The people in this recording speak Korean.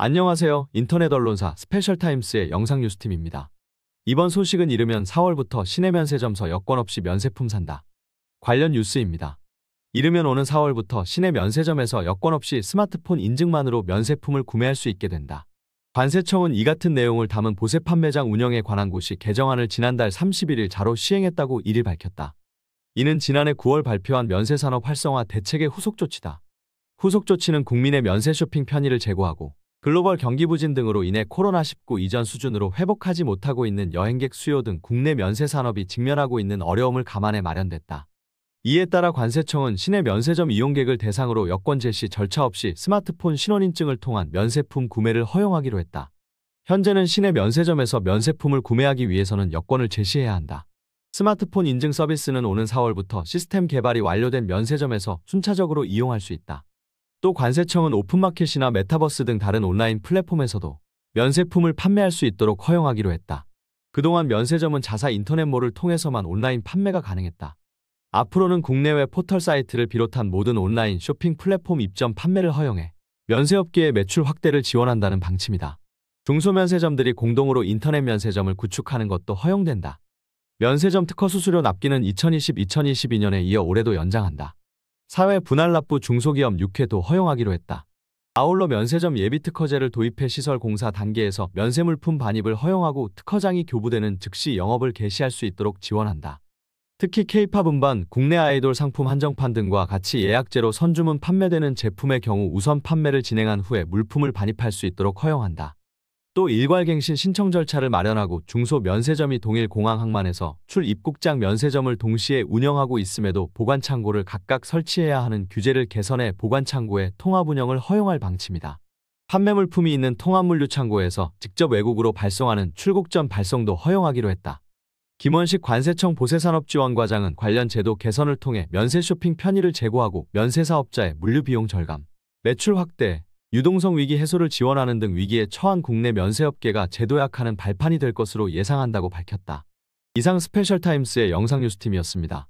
안녕하세요. 인터넷 언론사 스페셜타임스의 영상뉴스팀입니다. 이번 소식은 이르면 4월부터 시내 면세점서 여권 없이 면세품 산다. 관련 뉴스입니다. 이르면 오는 4월부터 시내 면세점에서 여권 없이 스마트폰 인증만으로 면세품을 구매할 수 있게 된다. 관세청은 이 같은 내용을 담은 보세 판매장 운영에 관한 고시 개정안을 지난달 31일 자로 시행했다고 1일 밝혔다. 이는 지난해 9월 발표한 면세산업 활성화 대책의 후속 조치다. 후속 조치는 국민의 면세 쇼핑 편의를 제고하고 글로벌 경기 부진 등으로 인해 코로나19 이전 수준으로 회복하지 못하고 있는 여행객 수요 등 국내 면세 산업이 직면하고 있는 어려움을 감안해 마련됐다. 이에 따라 관세청은 시내 면세점 이용객을 대상으로 여권 제시 절차 없이 스마트폰 신원인증을 통한 면세품 구매를 허용하기로 했다. 현재는 시내 면세점에서 면세품을 구매하기 위해서는 여권을 제시해야 한다. 스마트폰 인증 서비스는 오는 4월부터 시스템 개발이 완료된 면세점에서 순차적으로 이용할 수 있다. 또 관세청은 오픈마켓이나 메타버스 등 다른 온라인 플랫폼에서도 면세품을 판매할 수 있도록 허용하기로 했다. 그동안 면세점은 자사 인터넷몰을 통해서만 온라인 판매가 가능했다. 앞으로는 국내외 포털 사이트를 비롯한 모든 온라인 쇼핑 플랫폼 입점 판매를 허용해 면세업계의 매출 확대를 지원한다는 방침이다. 중소면세점들이 공동으로 인터넷 면세점을 구축하는 것도 허용된다. 면세점 특허 수수료 납기는 2020-2022년에 이어 올해도 연장한다. 사회 분할 납부 중소기업 6회도 허용하기로 했다. 아울러 면세점 예비특허제를 도입해 시설 공사 단계에서 면세물품 반입을 허용하고 특허장이 교부되는 즉시 영업을 개시할 수 있도록 지원한다. 특히 K-팝 음반, 국내 아이돌 상품 한정판 등과 같이 예약제로 선주문 판매되는 제품의 경우 우선 판매를 진행한 후에 물품을 반입할 수 있도록 허용한다. 또 일괄갱신 신청 절차를 마련하고 중소 면세점이 동일 공항 항만에서 출입국장 면세점을 동시에 운영하고 있음에도 보관창고를 각각 설치해야 하는 규제를 개선해 보관창고의 통합 운영을 허용할 방침이다. 판매 물품이 있는 통합물류창고에서 직접 외국으로 발송하는 출국 전 발송도 허용하기로 했다. 김원식 관세청 보세산업지원과장은 관련 제도 개선을 통해 면세 쇼핑 편의를 제고하고 면세 사업자의 물류 비용 절감, 매출 확대, 유동성 위기 해소를 지원하는 등 위기에 처한 국내 면세업계가 재도약하는 발판이 될 것으로 예상한다고 밝혔다. 이상 스페셜타임스의 영상뉴스팀이었습니다.